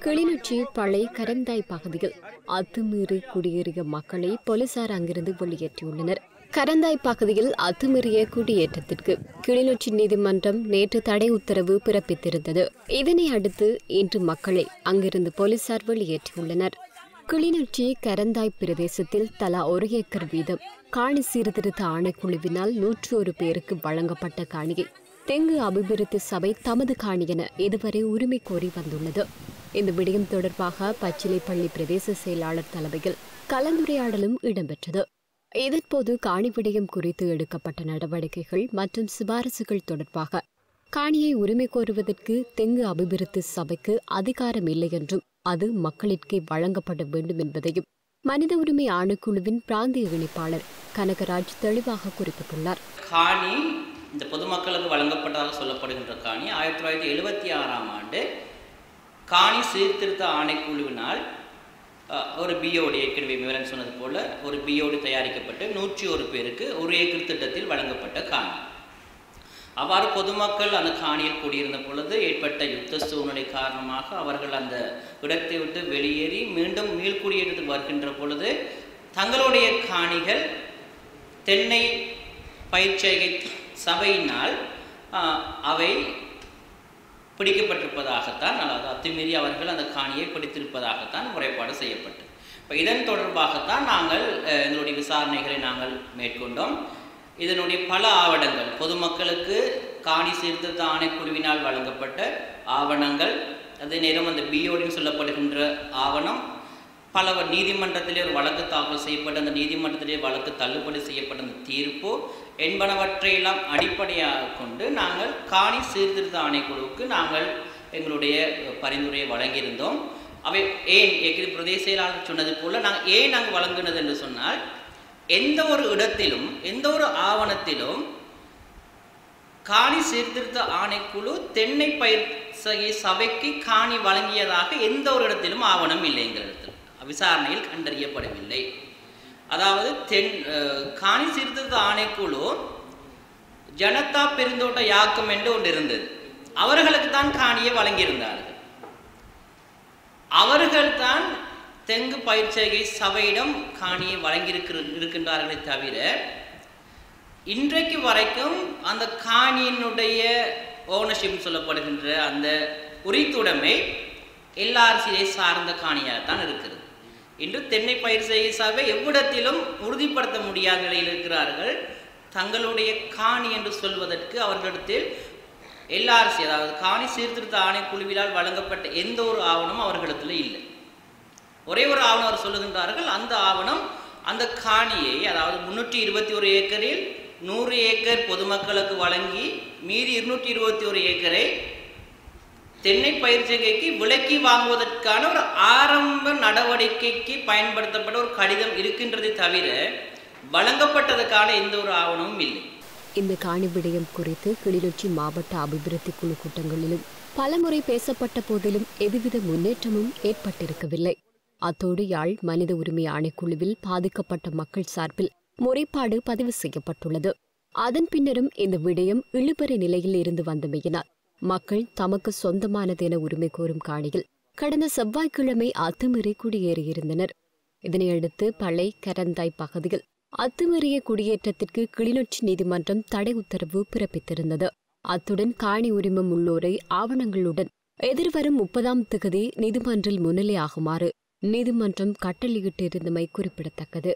கிளிநொச்சி பழைய கரந்தாய் பகுதியில் அத்துமீறி குடியேறிய மக்களை போலீசார் அங்கிருந்து வெளியேற்றியுள்ளனர். கரந்தாய் பகுதியில் அத்துமீறிய குடியேற்றத்திற்கு கிளிநொச்சி நீதிமன்றம் நேற்று தடை உத்தரவு பிறப்பித்திருந்தது. இதனை அடுத்து இன்று மக்களை அங்கிருந்து போலீசார் வெளியேற்றியுள்ளனர். கிளிநொச்சி கரந்தாய் பிரதேசத்தில் தலா ஒரு ஏக்கர் வீதம் காணி சீர்திருத்த ஆணைக்குழுவினால் நூற்றி ஒரு பேருக்கு வழங்கப்பட்ட காணியை தெங்கு அபிவிருத்தி சபை தமது காணி என இதுவரை உரிமை கோரி வந்துள்ளது. இந்த விடயம் தொடர்பாக பச்சிலைப்பள்ளி பிரதேச செயலாளர் தலைமையில் கலந்துரையாடலும் இடம்பெற்றது. இதன்போது காணி விடயம் குறித்து எடுக்கப்பட்ட நடவடிக்கைகள் மற்றும் சிபாரசுகள் தொடர்பாக காணியை உரிமை கோருவதற்கு தெங்கு அபிவிருத்தி சபைக்கு அதிகாரம் இல்லை என்றும் அது மக்களிற்கே வழங்கப்பட வேண்டும் என்பதையும் மனித உரிமை ஆணைக்குழுவின் பிராந்திய இணைப்பாளர் கனகராஜ் தெளிவாக குறிப்பிட்டுள்ளார். காணி இந்த பொதுமக்களுக்கு வழங்கப்பட்டதாக சொல்லப்படுகின்ற காணி ஆயிரத்தி தொள்ளாயிரத்தி எழுபத்தி ஆறாம் ஆண்டு காணி சீர்திருத்த ஆணைக்குழுவினால் ஒரு பிஓடி ஏற்கனவே விவரம் சொன்னது போல ஒரு பிஓடி தயாரிக்கப்பட்டு நூற்றி ஒரு பேருக்கு ஒரு ஏக்கர் திட்டத்தில் வழங்கப்பட்ட காணி. அவ்வாறு பொதுமக்கள் அந்த காணியில் குடியிருந்த பொழுது ஏற்பட்ட யுத்த சூழ்நிலை காரணமாக அவர்கள் அந்த இடத்தை விட்டு வெளியேறி மீண்டும் மீள்குடியேற்றத்துக்கு வருகின்ற பொழுது தங்களுடைய காணிகள் தென்னை பயிற்சியை சபையினால் அவை பிடிக்கப்பட்டிருப்பதாகத்தான் அதாவது அத்துமீறி அவர்கள் அந்த காணியை பிடித்திருப்பதாகத்தான் முறைப்பாடு செய்யப்பட்டது. இப்போ இதன் தொடர்பாகத்தான் நாங்கள் எங்களுடைய விசாரணைகளை நாங்கள் மேற்கொண்டோம். இதனுடைய பல ஆவணங்கள் பொதுமக்களுக்கு காணி சீர்திருத்த ஆணைக்குழுவினால் வழங்கப்பட்ட ஆவணங்கள் அதே நேரம் அந்த பிஓடின்னு சொல்லப்படுகின்ற ஆவணம் பல நீதிமன்றத்திலே ஒரு வழக்கு தாக்கல் செய்யப்பட்ட அந்த நீதிமன்றத்திலே வழக்கு தள்ளுபடி செய்யப்பட்ட அந்த தீர்ப்பு என்பனவற்றையெல்லாம் அடிப்படையாக கொண்டு நாங்கள் காணி சீர்திருத்த ஆணைக்குழுவுக்கு நாங்கள் எங்களுடைய பரிந்துரையை வழங்கியிருந்தோம். அவை ஏன் ஏற்கனவே பிரதேச செயலாளர் சொன்னது போல நாங்கள் ஏன் நாங்கள் வழங்கினது என்று சொன்னால் எந்த ஒரு இடத்திலும் எந்த ஒரு ஆவணத்திலும் காணி சீர்திருத்த ஆணைக்குழு தென்னை பயிர் சகி- சபைக்கு காணி வழங்கியதாக எந்த ஒரு இடத்திலும் ஆவணம் இல்லைங்கிறது விசாரணையில் கண்டறியப்படவில்லை. அதாவது தென் காணி சீர்திருத்த ஆணைக்குழு ஜனதா பெருந்தோட்ட யாக்கம் என்று ஒன்று இருந்தது. அவர்களுக்கு தான் காணியை வழங்கியிருந்தார்கள். அவர்கள்தான் தெங்கு பயிற்சிகை சபையிடம் காணியை வழங்கியிருக்கிற இருக்கின்றார்களே தவிர இன்றைக்கு வரைக்கும் அந்த காணியினுடைய ஓனர்ஷிப் சொல்லப்படுகின்ற அந்த உரித்துடைமை எல்ஆர்சியை சார்ந்த காணியாக தான் இருக்கிறது இன்று தென்னை பயிர் செய்ய சபை எவ்விடத்திலும் உறுதிப்படுத்த முடியாத நிலையில் இருக்கிறார்கள். தங்களுடைய காணி என்று சொல்வதற்கு அவர்களிடத்தில் எல்ஆர்சி அதாவது காணி சீர்திருத்த ஆணைக்குழுவினால் வழங்கப்பட்ட எந்த ஒரு ஆவணமும் அவர்களிடத்தில் இல்லை. ஒரே ஒரு ஆவணம் அவர் சொல்லுகின்றார்கள். அந்த ஆவணம் அந்த காணியை அதாவது முன்னூற்றி இருபத்தி ஒரு ஏக்கரில் நூறு ஏக்கர் பொதுமக்களுக்கு வழங்கி மீதி இருநூற்றி இருபத்தி ஒரு ஏக்கரை தென்னை பயிர்ச்செய்கைக்கு விலக்கி வாங்குவதற்கான ஒரு ஆரம்ப நடவடிக்கைக்கு பயன்படுத்தப்பட்ட ஒரு கடிதம் இருக்கின்றது தவிர வழங்கப்பட்டதற்கான எந்த ஒரு ஆவணமும் இல்லை. இந்த காணி விடயம் குறித்து கிளிநொச்சி மாவட்ட அபிவிருத்தி குழு கூட்டங்களிலும் பலமுறை பேசப்பட்ட போதிலும் எதுவித முன்னேற்றமும் ஏற்பட்டிருக்கவில்லை. அத்தோடு யாழ் மனித உரிமை ஆணைக்குழுவில் பாதிக்கப்பட்ட மக்கள் சார்பில் முறைப்பாடு பதிவு செய்யப்பட்டுள்ளது. அதன் பின்னரும் இந்த விடயம் இழுபறி நிலையில் இருந்து வந்தமையினால் மக்கள் தமக்கு சொந்தமானதென உரிமை கோரும் காணியில் கடந்த செவ்வாய்க்கிழமை அத்துமீறி குடியேறியிருந்தனர். இதனையடுத்து பளை கரந்தாய் பகுதியில் அத்துமீறிய குடியேற்றத்திற்கு கிளிநொச்சி நீதிமன்றம் தடை உத்தரவு பிறப்பித்திருந்தது. அத்துடன் காணி உரிமம் உள்ளோரை ஆவணங்களுடன் எதிர்வரும் முப்பதாம் திகதி நீதிமன்றில் முன்னிலையாகுமாறு நீதிமன்றம் கட்டளையிட்டிருந்தமை குறிப்பிடத்தக்கது.